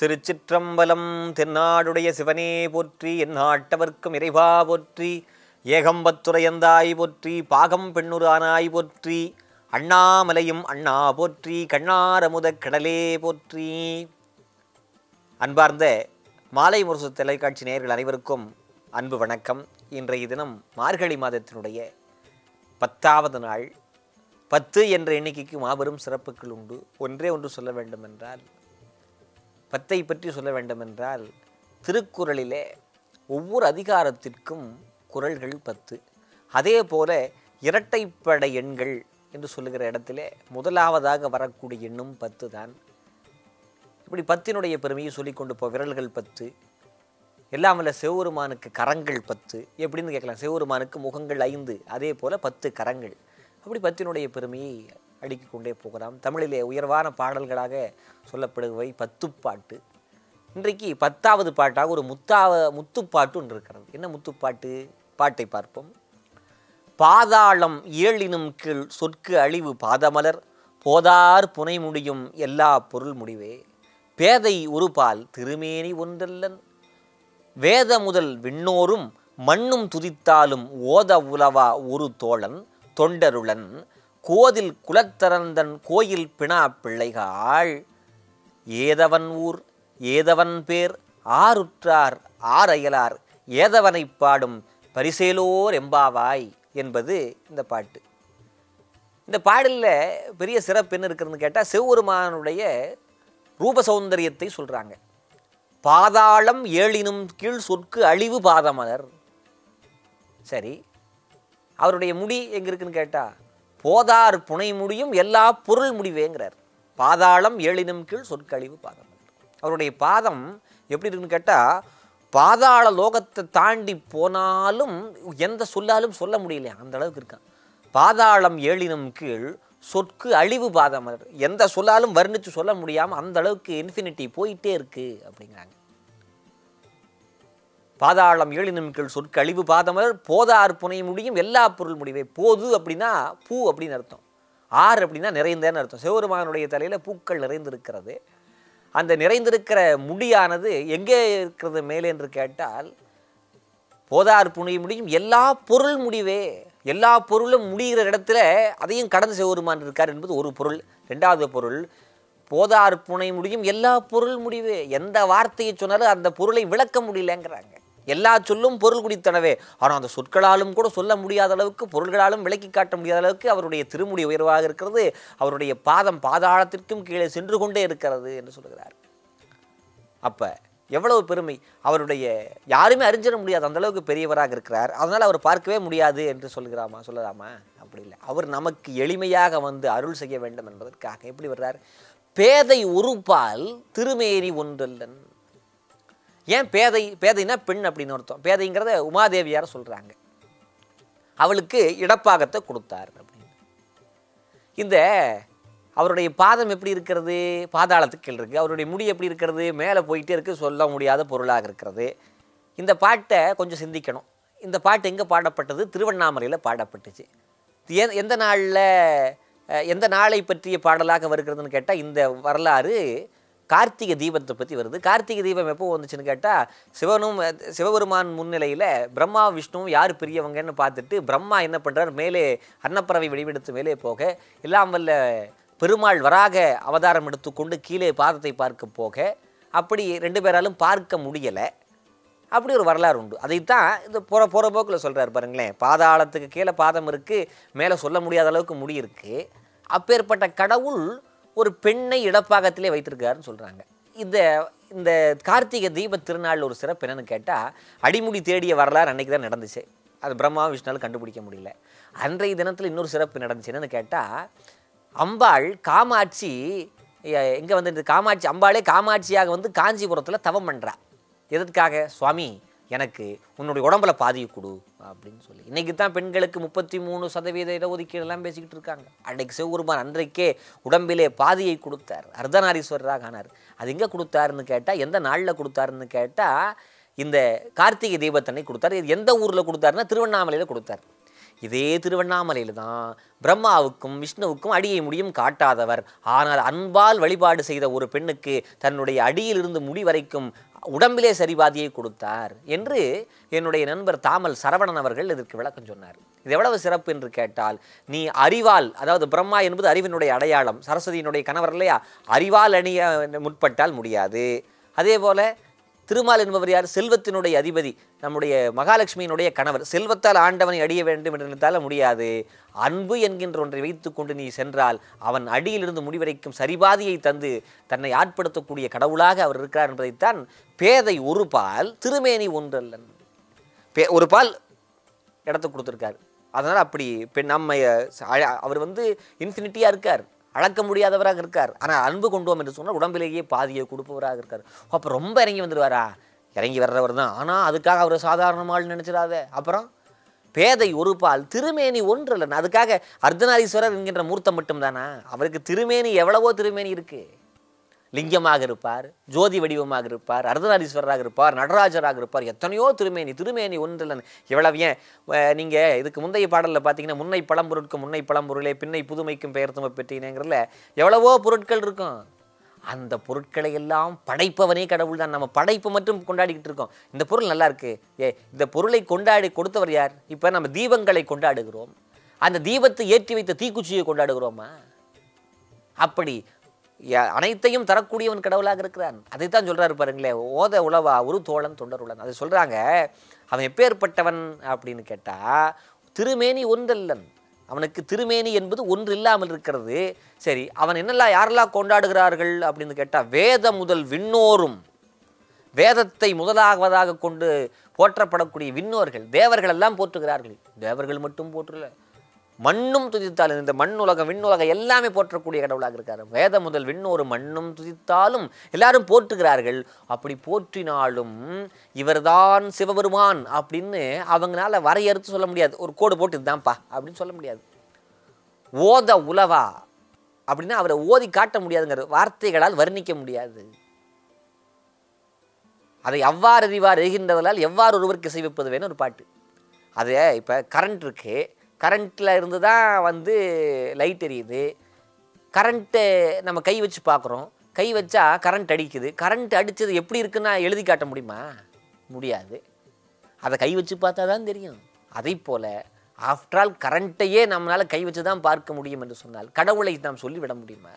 திருச்சிற்றம்பலம் தென்னாடுடைய சிவனே போற்றி என் நாட்டவர்க்கும் இறைவா போற்றி ஏகம்பத்துரையந்தாய் போற்றி பாகம் பெண்ணுரானாய் போற்றி அண்ணாமலையும் அண்ணா போற்றி கண்ணாரமுத கடலே போற்றி. அன்பார்ந்த மாலை முரசு தொலைக்காட்சி நேயர்கள் அனைவருக்கும் அன்பு வணக்கம். இன்றைய தினம் மார்கழி மாதத்தினுடைய பத்தாவது நாள். பத்து என்ற எண்ணிக்கைக்கு மாபெரும் சிறப்புகள் உண்டு. ஒன்றே ஒன்று சொல்ல வேண்டும் என்றால் பத்தை பற்றி சொல்ல வேண்டுமென்றால் திருக்குறளிலே ஒவ்வொரு அதிகாரத்திற்கும் குரல்கள் பத்து. அதே போல இரட்டைப்படை எண்கள் என்று சொல்லுகிற இடத்திலே முதலாவதாக வரக்கூடிய எண்ணும் பத்து தான். இப்படி பத்தினுடைய பெருமையை சொல்லிக்கொண்டு போ விரல்கள் பத்து. எல்லாம் வல்ல சிவபெருமானுக்கு கரங்கள் பத்து. எப்படின்னு கேட்கலாம். சிவபெருமானுக்கு முகங்கள் ஐந்து. அதே போல பத்து கரங்கள். அப்படி பத்தினுடைய பெருமையை அடுக்கிக் கொண்டே போகலாம். தமிழிலே உயர்வான பாடல்களாக சொல்லப்படுபவை பத்துப்பாட்டு. இன்றைக்கு பத்தாவது பாட்டாக ஒரு முத்தாவ முத்துப்பாட்டு ஒன்று இருக்கிறது. என்ன முத்துப்பாட்டு? பாட்டை பார்ப்போம். பாதாளம் ஏழினும் கீழ் சொற்கு அழிவு பாதமலர் போதார் புனை முடியும் எல்லா பொருள் முடிவே. பேதை ஒருபால் திருமேனி ஒன்றல்லன். வேத முதல் விண்ணோரும் மண்ணும் துதித்தாலும் ஓத உலவா ஒரு தோழன் தொண்டருளன். கோதில் குலத்தரந்தன் கோயில் பிணா பிள்ளைகாள். ஏதவன் ஊர் ஏதவன் பேர் ஆருற்றார் ஆரையலார் ஏதவனைப் பாடும் பரிசேலோர் எம்பாவாய் என்பது இந்த பாட்டு. இந்த பாடலில் பெரிய சிறப்பு என்ன இருக்கிறதுன்னு கேட்டால் சிவபெருமானுடைய ரூப சௌந்தரியத்தை சொல்கிறாங்க பாதாளம் ஏழினும் கீழ் சொற்கு அழிவு பாதமலர். சரி அவருடைய முடி எங்கே இருக்குன்னு கேட்டால் போதார் புனை முடியும் எல்லா பொருள் முடிவேங்கிறார். பாதாளம் ஏழினும் கீழ் சொற்கழிவு பாதம். அவருடைய பாதம் எப்படி இருக்குன்னு கேட்டால் பாதாள லோகத்தை தாண்டி போனாலும் எந்த சொல்லாலும் சொல்ல முடியல அந்த அளவுக்கு இருக்கான். பாதாளம் ஏழினும் கீழ் சொற்கு அழிவு பாதம். எந்த சொல்லாலும் வர்ணித்து சொல்ல முடியாமல் அந்த அளவுக்கு இன்ஃபினிட்டி போயிட்டே இருக்கு அப்படிங்கிறாங்க. பாதாளம் ஏழினும் கீழ் சொற்கழிவு பாதமலர் போதார் புனை முடியும் எல்லா பொருள் முடிவே. போது அப்படின்னா பூ அப்படின்னு அர்த்தம். ஆறு அப்படின்னா நிறைந்தேன்னு அர்த்தம். சிவபெருமானுடைய தலையில் பூக்கள் நிறைந்திருக்கிறது. அந்த நிறைந்திருக்கிற முடியானது எங்கே இருக்கிறது மேலே என்று கேட்டால் போதார் புனை முடியும் எல்லா பொருள் முடிவே. எல்லா பொருளும் முடிகிற இடத்துல அதையும் கடந்து சிவபெருமான் இருக்கார் என்பது ஒரு பொருள். ரெண்டாவது பொருள் போதார் புனை முடியும் எல்லா பொருள் முடிவே. எந்த வார்த்தையை சொன்னாலும் அந்த பொருளை விளக்க முடியலங்கிறாங்க. எல்லா சொல்லும் பொருள் குடித்தனவே. ஆனால் அந்த சொற்களாலும் கூட சொல்ல முடியாத அளவுக்கு பொருள்களாலும் விளக்கி காட்ட முடியாத அளவுக்கு அவருடைய திருமுடி உயர்வாக இருக்கிறது. அவருடைய பாதம் பாதாளத்திற்கும் கீழே சென்று கொண்டே இருக்கிறது என்று சொல்கிறார். அப்போ எவ்வளவு பெருமை. அவருடைய யாருமே அறிஞ்சிட முடியாது. அந்த அளவுக்கு பெரியவராக இருக்கிறார். அதனால் அவர் பார்க்கவே முடியாது என்று சொல்கிறாமா சொல்லலாமா? அப்படி இல்லை. அவர் நமக்கு எளிமையாக வந்து அருள் செய்ய வேண்டும் என்பதற்காக. எப்படி வர்றார்? பேதை உருப்பால் திருமேரி ஒன்றல்லன். ஏன் பேதை பேதைனா பெண் அப்படின்னு அர்த்தம். பேதைங்கிறத உமாதேவியார் சொல்கிறாங்க அவளுக்கு இடப்பாகத்தை கொடுத்தார் அப்படின்னு. இந்த அவருடைய பாதம் எப்படி இருக்கிறது? பாதாளத்துக்கு கீழ் இருக்குது அவருடைய முடி எப்படி இருக்கிறது? மேலே போயிட்டே இருக்குது சொல்ல முடியாத பொருளாக இருக்கிறது. இந்த பாட்டை கொஞ்சம் சிந்திக்கணும். இந்த பாட்டு எங்கே பாடப்பட்டது? திருவண்ணாமலையில் பாடப்பட்டுச்சு. எந்த நாளில் எந்த நாளை பற்றிய பாடலாக வருகிறதுன்னு கேட்டால் இந்த வரலாறு கார்த்திகை தீபத்தை பற்றி வருது. கார்த்திகை தீபம் எப்போ வந்துச்சுன்னு கேட்டால் சிவனும் சிவபெருமான் முன்னிலையில் பிரம்மா விஷ்ணுவும் யார் பெரியவங்கன்னு பார்த்துட்டு பிரம்மா என்ன பண்ணுறார் மேலே அன்னப்பறவை வெளிவெடுத்து மேலே போக எல்லாம் வல்ல பெருமாள் வராக அவதாரம் எடுத்துக்கொண்டு கீழே பாதத்தை பார்க்க போக அப்படி ரெண்டு பேராலும் பார்க்க முடியலை. அப்படி ஒரு வரலாறு உண்டு. அதைத்தான் இந்த போகிற போகிற போக்கில் சொல்கிறார் பாருங்களேன். பாதாளத்துக்கு கீழே பாதம் இருக்குது மேலே சொல்ல முடியாத அளவுக்கு முடி இருக்குது அப்பேற்பட்ட கடவுள் ஒரு பெண்ணை இடப்பாகத்திலே வைத்திருக்காருன்னு சொல்கிறாங்க இந்த இந்த கார்த்திகை தீப திருநாள் ஒரு சிறப்பு என்னன்னு கேட்டால் அடிமுடி தேடிய வரலாறு அன்றைக்கி தான் நடந்துச்சு. அது பிரம்மா விஷ்ணாலும் கண்டுபிடிக்க முடியல. அன்றைய தினத்தில் இன்னொரு சிறப்பு நடந்துச்சு. என்னென்னு கேட்டால் அம்பாள் காமாட்சி எங்கே வந்து காமாட்சி அம்பாளே காமாட்சியாக வந்து காஞ்சிபுரத்தில் தவம் பண்ணுறா எதற்காக? சுவாமி எனக்கு உன்னுடைய உடம்புல பாதியை கொடு அப்படின்னு சொல்லி. இன்றைக்கி தான் பெண்களுக்கு முப்பத்தி மூணு சதவீத இடஒதுக்கீடெல்லாம் பேசிக்கிட்டு இருக்காங்க. அன்றைக்கு சிவகுருமான் அன்றைக்கே உடம்பிலே பாதியை கொடுத்தார். அர்த்தநாரீஸ்வரராக ஆனார். அது எங்கே கொடுத்தாருன்னு கேட்டால் எந்த நாளில் கொடுத்தாருன்னு கேட்டால் இந்த கார்த்திகை தீபத்தன்னை கொடுத்தார். இது எந்த ஊரில் கொடுத்தாருன்னா திருவண்ணாமலையில் கொடுத்தார். இதே திருவண்ணாமலையில் தான் பிரம்மாவுக்கும் விஷ்ணுவுக்கும் அடியை முடியும் காட்டாதவர். ஆனால் அன்பால் வழிபாடு செய்த ஒரு பெண்ணுக்கு தன்னுடைய அடியிலிருந்து முடி வரைக்கும் உடம்பிலே சரிபாதியை கொடுத்தார் என்று என்னுடைய நண்பர் தாமல் சரவணன் அவர்கள் இதற்கு விளக்கம் சொன்னார். இது எவ்வளவு சிறப்பு என்று கேட்டால் நீ அறிவால் அதாவது பிரம்மா என்பது அறிவினுடைய அடையாளம் சரஸ்வதியினுடைய கணவர் இல்லையா? அறிவால் அணிய முற்பட்டால் முடியாது. அதே போல திருமால் என்பவர் யார்? செல்வத்தினுடைய அதிபதி நம்முடைய மகாலட்சுமியினுடைய கணவர். செல்வத்தால் ஆண்டவனை அடிய வேண்டும் என்று நினைத்தால முடியாது. அன்பு என்கின்ற ஒன்றை வைத்துக்கொண்டு நீ சென்றால் அவன் அடியிலிருந்து முடிவரைக்கும் சரிபாதியை தந்து தன்னை ஆட்படுத்தக்கூடிய கடவுளாக அவர் இருக்கிறார் என்பதைத்தான் பேதை ஒரு பால் திருமேனி ஒன்றல்லன் பே ஒரு பால் இடத்த கொடுத்துருக்காரு. அதனால் அப்படி பெண் நம்ம அழ- அவர் வந்து இன்ஃபினிட்டியாக இருக்கார். அளக்க முடியாதவராக இருக்கார். ஆனால் அன்பு கொண்டு என்று சொன்னால் உடம்பிலேயே பாதியை கொடுப்பவராக இருக்கார். அப்போ ரொம்ப இறங்கி வந்துடுவாரா? இறங்கி வர்றவர் தான். ஆனால் அதுக்காக அவர் சாதாரணமாக நினச்சிடாத. அப்புறம் பேதை ஒரு பால் திருமேனி ஒன்றல்லன் அதுக்காக அர்த்தநாரீஸ்வரர் என்கின்ற மூர்த்தம் மட்டும்தானா? அவருக்கு திருமேனி எவ்வளவோ திருமேனி இருக்குது லிங்கமாக இருப்பார் ஜோதி வடிவமாக இருப்பார் அர்த்தநாரீஸ்வரராக இருப்பார் நடராஜராக இருப்பார். எத்தனையோ திருமேனி திருமேனி ஒன்றல்லன் எவ்வளவு ஏன்? நீங்கள் இதுக்கு முந்தைய பாடலில் பார்த்தீங்கன்னா முன்னை பழம்பொருட்கும் முன்னை பழம்பொருளே பின்னை புதுமைக்கும் பெயர் தும்ப பெற்றினேங்கிறதுல எவ்வளவோ பொருட்கள் இருக்கும். அந்த பொருட்களை எல்லாம் படைப்பவனே கடவுள் தான். நம்ம படைப்பு மட்டும் கொண்டாடிக்கிட்டு இருக்கோம். இந்த பொருள் நல்லா இருக்கு. ஏ இந்த பொருளை கொண்டாடி கொடுத்தவர் யார்? இப்போ நம்ம தீபங்களை கொண்டாடுகிறோம். அந்த தீபத்தை ஏற்றி வைத்த தீக்குச்சியை கொண்டாடுகிறோமா? அப்படி அனைத்தையும் தரக்கூடியவன் கடவுளாக இருக்கிறான். அதைத்தான் சொல்கிறாரு பாருங்களேன் ஓத உளவா ஒரு தோழன் தொண்டருளன் அதை சொல்கிறாங்க அவன் எப்பேற்பட்டவன் அப்படின்னு கேட்டால் திருமேனி ஒன்றல்லன். அவனுக்கு திருமேனி என்பது ஒன்று இல்லாமல் இருக்கிறது. சரி அவன் என்னெல்லாம் யாரெல்லாம் கொண்டாடுகிறார்கள் அப்படின்னு கேட்டால் வேத முதல் விண்ணோரும். வேதத்தை முதலாவதாக கொண்டு போற்றப்படக்கூடிய விண்ணோர்கள் தேவர்கள் எல்லாம் போற்றுகிறார்கள். தேவர்கள் மட்டும் போற்றல. மண்ணும் துதித்தாலும் இந்த மண் உலகம் விண்ணுலகம் எல்லாமே போற்றக்கூடிய கடவுளாக இருக்கார். வேத முதல் விண்ணோரு மண்ணும் துதித்தாலும் எல்லாரும் போற்றுகிறார்கள். அப்படி போற்றினாலும் இவர்தான் சிவபெருமான் அப்படின்னு அவங்களால வரையறுத்து சொல்ல முடியாது. ஒரு கோடு போட்டு இதுதான்ப்பா அப்படின்னு சொல்ல முடியாது. ஓத உலவா அப்படின்னா அவரை ஓதி காட்ட முடியாதுங்கிற வார்த்தைகளால் வர்ணிக்க முடியாது. அதை எவ்வாறு அறிவார் எரிகின்றவர்களால் எவ்வாறு ஒருவருக்கு இசைவிப்பது வேணும் ஒரு பாட்டு. அதே இப்போ கரண்ட் இருக்குது கரண்ட்டில் இருந்து தான் வந்து லைட் எரியுது. கரண்ட்டு நம்ம கை வச்சு பார்க்குறோம். கை வச்சா கரண்ட் அடிக்குது. கரண்ட் அடித்தது எப்படி இருக்குன்னா எழுதி காட்ட முடியுமா? முடியாது. அதை கை வச்சு பார்த்தா தான் தெரியும். அதை போல் ஆஃப்டர் ஆல் கரண்ட்டையே நம்மளால் கை வச்சு தான் பார்க்க முடியும் என்று சொன்னால் கடவுளை நாம் சொல்லிவிட முடியுமா?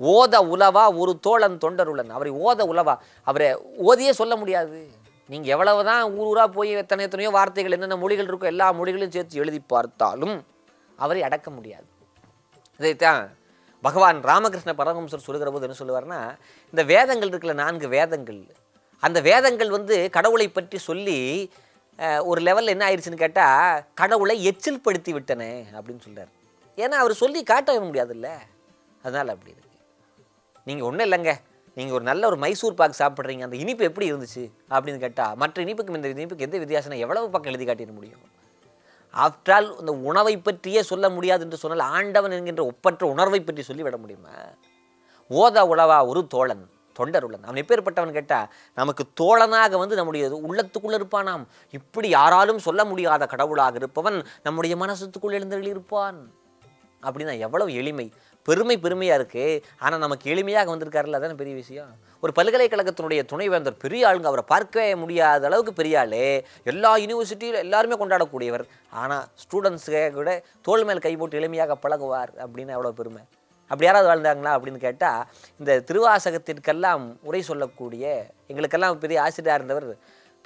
ஓத உலவா ஒரு தோழன் தொண்டருளன். அவரை ஓத உலவா. அவரை ஓதியே சொல்ல முடியாது. நீங்கள் எவ்வளவு தான் ஊர் ஊராக போய் எத்தனை எத்தனையோ வார்த்தைகள் என்னென்ன மொழிகள் இருக்கோ எல்லா மொழிகளையும் சேர்த்து எழுதி பார்த்தாலும் அவரை அடக்க முடியாது. இதைத்தான் பகவான் ராமகிருஷ்ண பரமஹம்சர் சொல்லுகிற போது என்ன சொல்லுவார்னா இந்த வேதங்கள் இருக்கிற நான்கு வேதங்கள். அந்த வேதங்கள் வந்து கடவுளை பற்றி சொல்லி ஒரு லெவலில் என்ன ஆயிடுச்சுன்னு கேட்டால் கடவுளை எச்சில் படுத்தி விட்டனே அப்படின்னு சொல்கிறார் ஏன்னா அவர் சொல்லி காட்ட முடியாதுல்ல. அதனால் அப்படி இருக்கு. நீங்கள் ஒன்றும் இல்லைங்க. நீங்கள் ஒரு நல்ல ஒரு மைசூர் பாக் சாப்பிட்றீங்க அந்த இனிப்பு எப்படி இருந்துச்சு அப்படின்னு கேட்டால் மற்ற இனிப்புக்கும் இந்த இனிப்புக்கு எந்த வித்தியாசம் எவ்வளவு பக்கம் எழுதி காட்டிட முடியும்? ஆஃப்டர் ஆல் இந்த உணவை பற்றியே சொல்ல முடியாது என்று சொன்னால் ஆண்டவன் என்கின்ற ஒப்பற்ற உணர்வை பற்றி சொல்லிவிட முடியுமா? ஓத உளவா ஒரு தோழன் தொண்டருள்ளன் அவன் எப்பேற்பட்டவன் கேட்டால் நமக்கு தோழனாக வந்து நம்முடைய உள்ளத்துக்குள்ளே இருப்பானாம். இப்படி யாராலும் சொல்ல முடியாத கடவுளாக இருப்பவன் நம்முடைய மனசத்துக்குள் எழுந்தருளி இருப்பான் அப்படின்னா எவ்வளவு எளிமை. பெருமை பெருமையாக இருக்குது ஆனால் நமக்கு எளிமையாக வந்திருக்காருல்ல அதான பெரிய விஷயம்? ஒரு பல்கலைக்கழகத்தினுடைய துணைவேந்தர் பெரிய ஆளுங்க அவரை பார்க்கவே முடியாத அளவுக்கு பெரிய ஆள். எல்லா யூனிவர்சிட்டியிலும் எல்லாருமே கொண்டாடக்கூடியவர். ஆனால் ஸ்டூடெண்ட்ஸுக்கு கூட தோள் மேல் கை போட்டு எளிமையாக பழகுவார் அப்படின்னு அவ்வளோ பெருமை. அப்படி யாராவது வாழ்ந்தாங்களா அப்படின்னு கேட்டால் இந்த திருவாசகத்திற்கெல்லாம் உரை சொல்லக்கூடிய எங்களுக்கெல்லாம் பெரிய ஆசிரியராக இருந்தவர்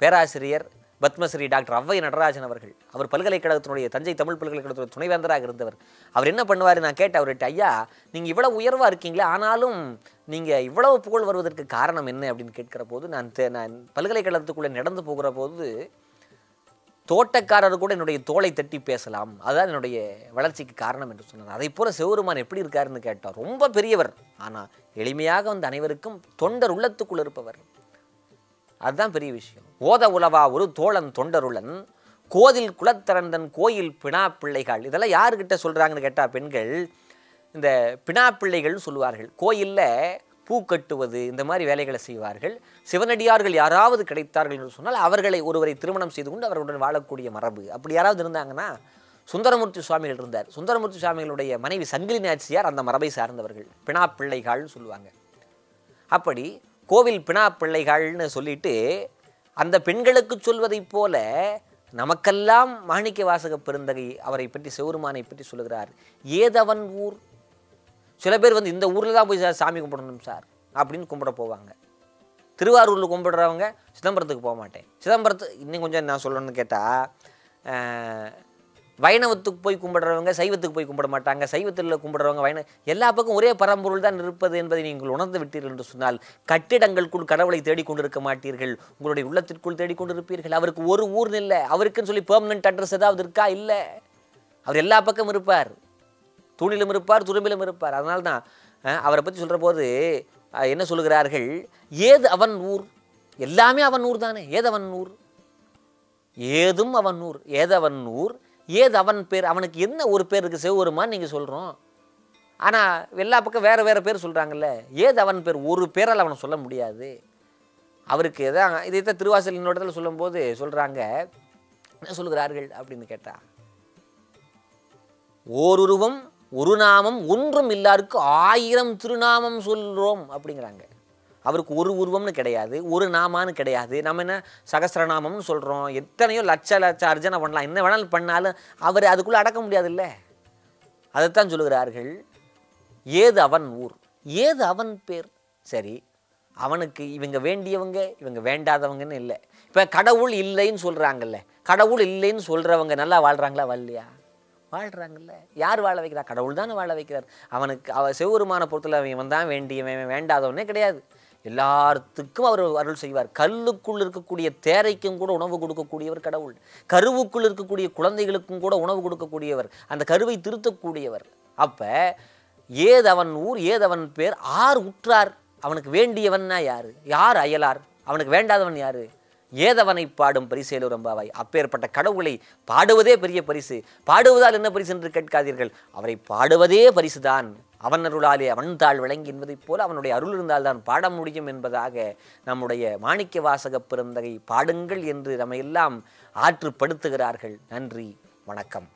பேராசிரியர் பத்மஸ்ரீ டாக்டர் அவ்வை நடராஜன் அவர்கள். அவர் பல்கலைக்கழகத்தினுடைய தஞ்சை தமிழ் பல்கலைக்கழகத்துடைய துணைவேந்தராக இருந்தவர். அவர் என்ன பண்ணுவார்? நான் கேட்டேன். அவர்கிட்ட ஐயா நீங்கள் இவ்வளோ உயர்வாக இருக்கீங்களே ஆனாலும் நீங்கள் இவ்வளவு புகழ் வருவதற்கு காரணம் என்ன? அப்படின்னு கேட்கிற போது நான் தெ- நான் பல்கலைக்கழகத்துக்குள்ளே நடந்து போகிற போது தோட்டக்காரர் கூட என்னுடைய தோளை தட்டி பேசலாம். அதுதான் என்னுடைய வளர்ச்சிக்கு காரணம் என்று சொன்னார். அதை போல சிவருமான் எப்படி இருக்காருன்னு கேட்டார். ரொம்ப பெரியவர். ஆனால் எளிமையாக வந்து அனைவருக்கும் தொண்டர் உள்ளத்துக்குள் இருப்பவர். அதுதான் பெரிய விஷயம். ஓத உலவா ஒரு தோழன் தொண்டருளன் கோதில் குலத்திறந்தன் கோயில் பிணா பிள்ளைகள் இதெல்லாம் யாருக்கிட்ட சொல்கிறாங்கன்னு கேட்டால் பெண்கள் இந்த பிணா பிள்ளைகள்னு சொல்லுவார்கள். கோயிலில் பூ கட்டுவது இந்த மாதிரி வேலைகளை செய்வார்கள். சிவனடியார்கள் யாராவது கிடைத்தார்கள் என்று சொன்னால் அவர்களை ஒருவரை திருமணம் செய்து கொண்டு அவர்களுடன் வாழக்கூடிய மரபு. அப்படி யாராவது இருந்தாங்கன்னா சுந்தரமூர்த்தி சுவாமிகள் இருந்தார். சுந்தரமூர்த்தி சுவாமிகளுடைய மனைவி சங்கிலி நாச்சியார் அந்த மரபை சார்ந்தவர்கள். பிணா பிள்ளைகள்னு சொல்லுவாங்க. அப்படி கோவில் பிணா பிள்ளைகள்னு சொல்லிட்டு அந்த பெண்களுக்கு சொல்வதைப் போல நமக்கெல்லாம் மாணிக்க வாசக பெருந்தகை அவரை பற்றி செவருமானை பற்றி சொல்லுகிறார். ஏதவன் ஊர்? சில பேர் வந்து இந்த ஊரில் தான் போய் சார் சாமி கும்பிடணும் சார் அப்படின்னு கும்பிட போவாங்க. திருவாரூரில் கும்பிடுறவங்க சிதம்பரத்துக்கு போக மாட்டேன். சிதம்பரத்து இன்னும் கொஞ்சம் நான் சொல்லணும்னு கேட்டால் வைணவத்துக்கு போய் கும்பிடுறவங்க சைவத்துக்கு போய் கும்பிட மாட்டாங்க. சைவத்தில் கும்பிடுறவங்க வைண எல்லா பக்கம் ஒரே பரம்பொருள் தான் இருப்பது என்பதை நீங்கள் உணர்ந்து விட்டீர்கள் என்று சொன்னால் கட்டிடங்களுக்குள் கடவுளை தேடிக்கொண்டிருக்க மாட்டீர்கள். உங்களுடைய உள்ளத்திற்குள் தேடிக்கொண்டிருப்பீர்கள். அவருக்கு ஒரு ஊர் இல்லை அவருக்குன்னு சொல்லி பெர்மனன்ட் அட்ரஸ் ஏதாவது இருக்கா? இல்லை. அவர் எல்லா பக்கம் இருப்பார். தூணிலும் இருப்பார் துரும்பிலும் இருப்பார். அதனால தான் அவரை பற்றி சொல்கிற போது என்ன சொல்லுகிறார்கள்? ஏது அவன் ஊர்? எல்லாமே அவன் ஊர் தானே. ஏது அவன் ஊர்? ஏதும் அவன் ஊர். ஏதவன் ஊர்? ஏது அவன் பேர் அவனுக்கு என்ன ஒரு பேர் இருக்குது சிவபெருமான் நீங்கள் சொல்கிறோம் ஆனால் எல்லா பக்கம் வேறு வேறு பேர் சொல்கிறாங்கல்ல ஏது அவன் பேர் ஒரு பேரால் அவனை சொல்ல முடியாது. அவருக்கு தான் திருவாசல் இன்னொரு இடத்துல சொல்லும்போது சொல்கிறாங்க என்ன சொல்கிறார்கள் அப்படின்னு கேட்டால் ஓருருவம் ஒரு நாமம் ஒன்றும் இல்லாருக்கு ஆயிரம் திருநாமம் சொல்கிறோம் அப்படிங்கிறாங்க. அவருக்கு ஒரு உருவம்னு கிடையாது ஒரு நாமான்னு கிடையாது. நம்ம என்ன சகசிரநாமம்னு சொல்கிறோம் எத்தனையோ லட்ச லட்ச அர்ச்சனை பண்ணலாம். என்ன வேணாலும் பண்ணாலும் அவர் அதுக்குள்ளே அடக்க முடியாதுல்ல? அதைத்தான் சொல்லுகிறார்கள். ஏது அவன் ஊர்? ஏது அவன் பேர்? சரி அவனுக்கு இவங்க வேண்டியவங்க இவங்க வேண்டாதவங்கன்னு இல்லை. இப்போ கடவுள் இல்லைன்னு சொல்கிறாங்கல்ல கடவுள் இல்லைன்னு சொல்கிறவங்க நல்லா வாழ்கிறாங்களா வாழலையா? வாழ்கிறாங்கல்ல யார் வாழ வைக்கிறா? கடவுள் தானே வாழ வைக்கிறார். அவனுக்கு அவ சிவபெருமான பொறுத்தில் அவன் தான் வேண்டியவன் வேண்டாதவனே கிடையாது. எல்லாத்துக்கும் அவர் அருள் செய்வார். கல்லுக்குள் இருக்கக்கூடிய தேரைக்கும் கூட உணவு கொடுக்கக்கூடியவர் கடவுள். கருவுக்குள் இருக்கக்கூடிய குழந்தைகளுக்கும் கூட உணவு கொடுக்கக்கூடியவர். அந்த கருவை திருத்தக்கூடியவர். அப்ப ஏது அவன் ஊர் ஏது அவன் பேர் ஆர் உற்றார். அவனுக்கு வேண்டியவன்னா யார்? யார் அயலார்? அவனுக்கு வேண்டாதவன் யார்? ஏதவனை பாடும் பரிசேலூர் அம்பாவாய் அப்பேற்பட்ட கடவுளை பாடுவதே பெரிய பரிசு. பாடுவதால் என்ன பரிசு என்று கேட்காதீர்கள். அவரை பாடுவதே பரிசுதான். அவன் அருளாலே அவன் தாழ் விளங்கி என்பதைப் போல அவனுடைய அருள் இருந்தால்தான் பாட முடியும் என்பதாக நம்முடைய மாணிக்க வாசக பெருந்தகை பாடுங்கள் என்று நம்மை எல்லாம் ஆற்றுப்படுத்துகிறார்கள். நன்றி. வணக்கம்.